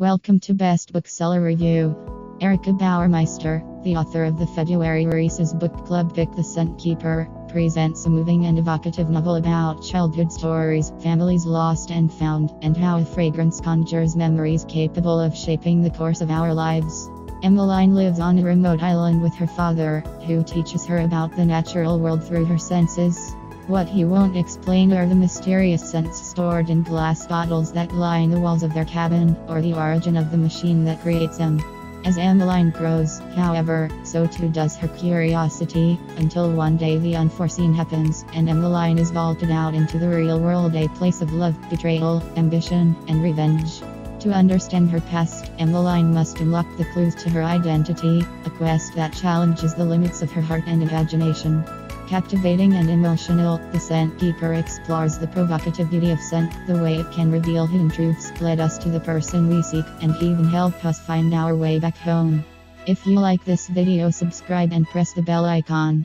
Welcome to Best Bookseller Review. Erica Bauermeister, the author of the February Reese's Book Club pick The Scent Keeper, presents a moving and evocative novel about childhood stories, families lost and found, and how a fragrance conjures memories capable of shaping the course of our lives. Emmeline lives on a remote island with her father, who teaches her about the natural world through her senses. What he won't explain are the mysterious scents stored in glass bottles that line the walls of their cabin, or the origin of the machine that creates them. As Emmeline grows, however, so too does her curiosity, until one day the unforeseen happens, and Emmeline is vaulted out into the real world, a place of love, betrayal, ambition, and revenge. To understand her past, Emmeline must unlock the clues to her identity, a quest that challenges the limits of her heart and imagination. Captivating and emotional, The Scent Keeper explores the provocative beauty of scent, the way it can reveal hidden truths, lead us to the person we seek, and even help us find our way back home. If you like this video subscribe and press the bell icon.